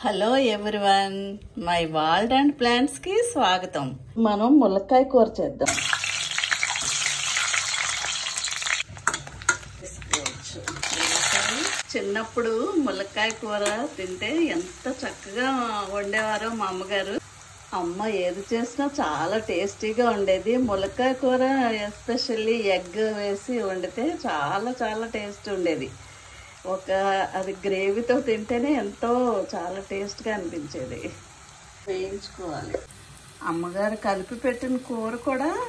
Hello everyone my world and ప్లాంట్స్కి స్వాగతం. మనం ములక్కాయ కూర చేద్దాం. చిన్నప్పుడు ములక్కాయ కూర తింటే ఎంత చక్కగా వండేవారో మా అమ్మగారు. అమ్మ ఏది చేసినా చాలా టేస్టీగా ఉండేది. ములక్కాయ కూర ఎస్పెషల్లీ ఎగ్ వేసి వండితే చాలా చాలా టేస్ట్ ఉండేది. ఒక అది గ్రేవీతో తింటేనే ఎంతో చాలా టేస్ట్గా అనిపించేది. వేయించుకోవాలి. అమ్మగారు కలిపి పెట్టిన కూర కూడా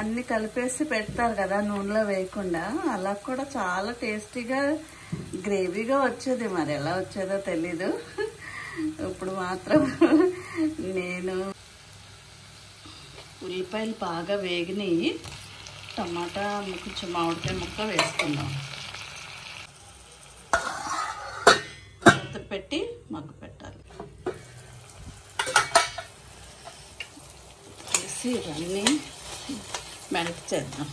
అన్ని కలిపేసి పెడతారు కదా నూనెలో వేయకుండా. అలా కూడా చాలా టేస్టీగా గ్రేవీగా వచ్చేది. మరి ఎలా వచ్చేదో తెలీదు. ఇప్పుడు మాత్రం నేను ఉల్లిపాయలు బాగా వేగినాయి. టమాటా కొంచెం మామిడికాయ ముక్క వేసుకుందాం. వేసి ఇవన్నీ మెల్ట్ చేద్దాం.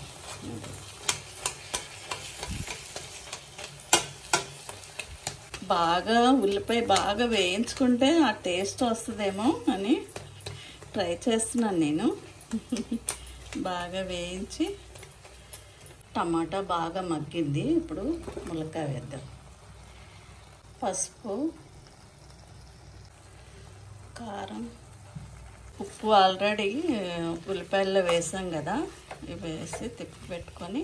బాగా ఉల్లిపాయ బాగా వేయించుకుంటే ఆ టేస్ట్ వస్తుందేమో అని ట్రై చేస్తున్నాను నేను. బాగా వేయించి టమాటా బాగా మగ్గింది. ఇప్పుడు ములక్కాయ వేద్దాం. పసుపు కారం ఉప్పు ఆల్రెడీ ఉల్లిపాయల్లో వేసాం కదా ఇవి వేసి తిప్పి పెట్టుకొని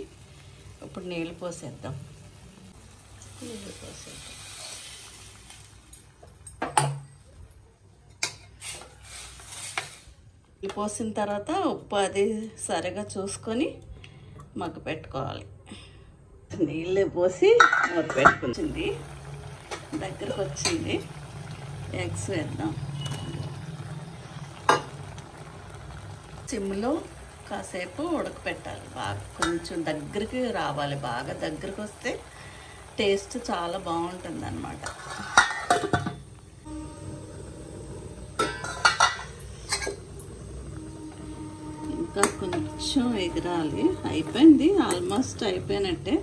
ఇప్పుడు నీళ్ళు పోసేద్దాం. నీళ్ళు పోసేద్దాం. పోసిన తర్వాత ఉప్పు అది సరిగా చూసుకొని మగ్గ పెట్టుకోవాలి. నీళ్ళు పోసి మగ్గ పెట్టుకుంటుంది. దగ్గరకు వచ్చింది ఎగ్స్ వేద్దాం. సిమ్లో కాసేపు ఉడకపెట్టాలి. బాగా కొంచెం దగ్గరికి రావాలి. బాగా దగ్గరికి వస్తే టేస్ట్ చాలా బాగుంటుంది అనమాట ఇంకా కొంచెం ఎగరాలి. అయిపోయింది. ఆల్మోస్ట్ అయిపోయినట్టే.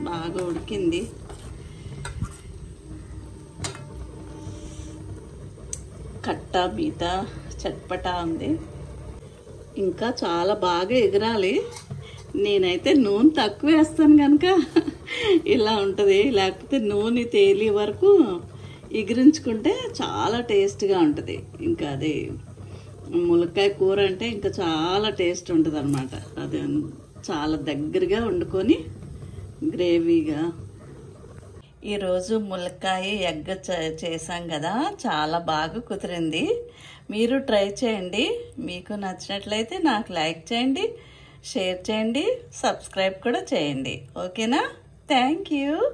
బాగా ఉడికింది. కట్ట బీత చట్పట ఉంది. ఇంకా చాలా బాగా ఎగరాలి. నేనైతే నూనె తక్కువ వేస్తాను కనుక ఇలా ఉంటుంది. లేకపోతే నూనె తేలి వరకు ఎగిరించుకుంటే చాలా టేస్ట్గా ఉంటుంది. ఇంకా అది ములక్కాయ కూర అంటే ఇంకా చాలా టేస్ట్ ఉంటుంది అనమాట అది చాలా దగ్గరగా వండుకొని గ్రేవీగా ఈరోజు ములక్కాయ ఎగ్గ చే- చేసాం కదా చాలా బాగా కుదిరింది. మీరు ట్రై చేయండి. మీకు నచ్చినట్లయితే నాకు లైక్ చేయండి షేర్ చేయండి సబ్స్క్రైబ్ కూడా చేయండి. ఓకేనా? Thank you.